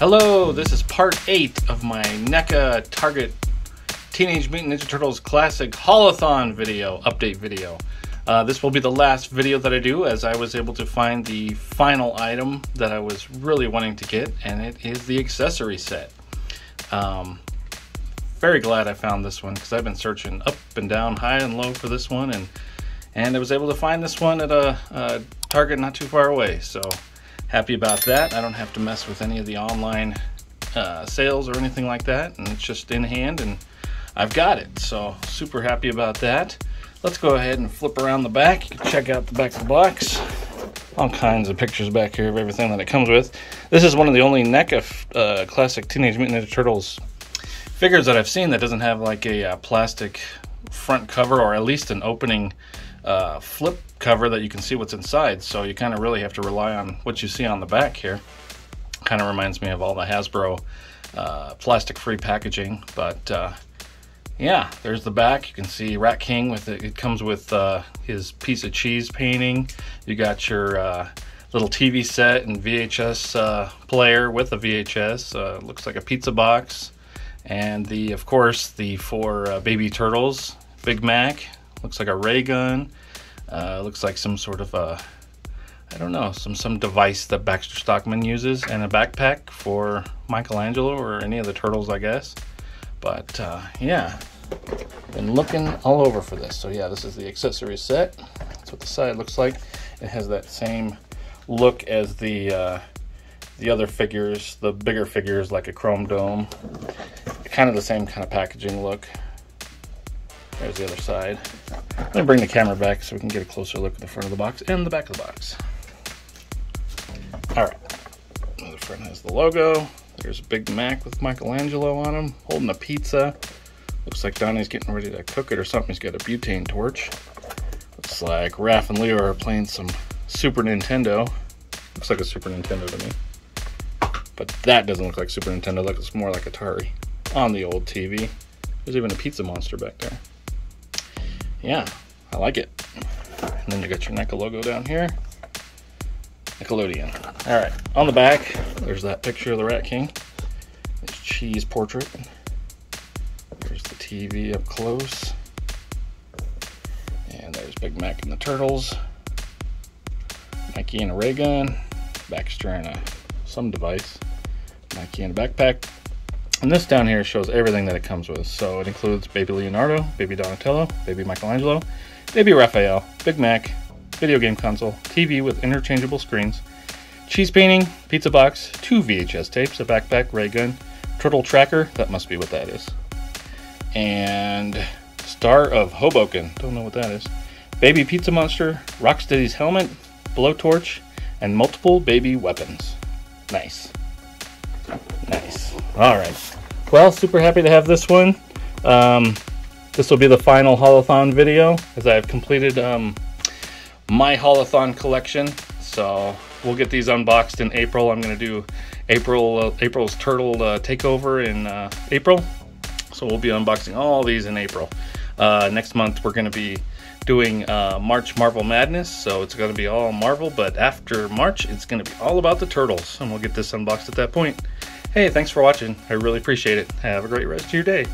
Hello, this is part 8 of my NECA Target Teenage Mutant Ninja Turtles Classic Haulathon video, update video. Uh, this will be the last video that I do as I was able to find the final item that I was really wanting to get, and it is the accessory set. Um, very glad I found this one because I've been searching up and down, high and low for this one, and and I was able to find this one at a, a Target not too far away. So happy about that. I don't have to mess with any of the online uh, sales or anything like that, and it's just in hand, and I've got it. So super happy about that. Let's go ahead and flip around the back. Check out the back of the box. All kinds of pictures back here of everything that it comes with. This is one of the only NECA uh, classic Teenage Mutant Ninja Turtles figures that I've seen that doesn't have like a uh, plastic front cover or at least an opening uh, flip cover that you can see what's inside. So you kind of really have to rely on what you see on the back here. Kind of reminds me of all the Hasbro uh, plastic-free packaging. But uh, yeah, there's the back. You can see Rat King with it. It comes with uh, his piece of cheese painting. You got your uh, little TV set and VHS uh, player with a VHS. looks like a pizza box. And the, of course, the four baby turtles. Big Mac, Looks like a ray gun. Uh, looks like some sort of a, I don't know, some some device that Baxter Stockman uses, and a backpack for Michelangelo or any of the turtles, I guess. But uh, yeah, been looking all over for this. So yeah, this is the accessory set. That's what the side looks like. It has that same look as the uh, the other figures, the bigger figures like a chrome dome. Kind of the same kind of packaging look. There's the other side. Let me bring the camera back so we can get a closer look at the front of the box and the back of the box. All right. The front has the logo. There's a Big Mac with Michelangelo on him, holding a pizza. Looks like Donnie's getting ready to cook it or something. He's got a butane torch. Looks like Raph and Leo are playing some Super Nintendo. Looks like a Super Nintendo to me. But that doesn't look like Super Nintendo. It looks more like Atari on the old TV. There's even a pizza monster back there yeah, I like it. And then you got your NECA logo down here. Nickelodeon. All right, on the back, there's that picture of the Rat King. This cheese portrait. There's the TV up close. And there's Big Mac and the Turtles. Mikey and a ray gun. Baxter and a some device. Mikey and a backpack. And this down here shows everything that it comes with. So it includes Baby Leonardo, Baby Donatello, Baby Michelangelo, Baby Raphael, Big Mac, video game console, TV with interchangeable screens, cheese painting, pizza box, two VHS tapes, a backpack, ray gun, turtle tracker, that must be what that is, and Star of Hoboken, don't know what that is, Baby Pizza Monster, Rocksteady's helmet, blowtorch, and multiple baby weapons. Nice. Nice. All right. Well, super happy to have this one. Um, this will be the final haulathon video as I've completed um, my haulathon collection. So we'll get these unboxed in April. I'm going to do April uh, April's Turtle uh, Takeover in uh, April. So we'll be unboxing all these in April. Uh, next month we're going to be doing uh, March Marvel Madness. So it's going to be all Marvel, but after March it's going to be all about the Turtles. And we'll get this unboxed at that point. Hey, thanks for watching. I really appreciate it. Have a great rest of your day.